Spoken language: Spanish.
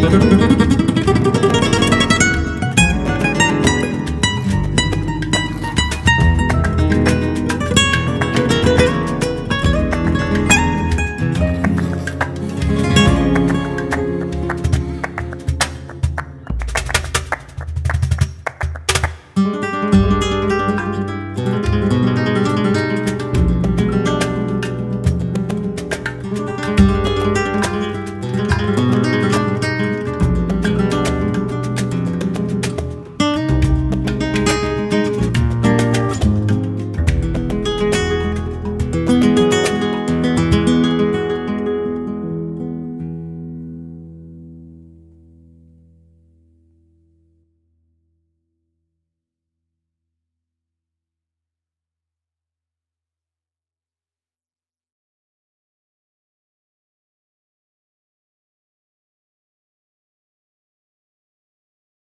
Thank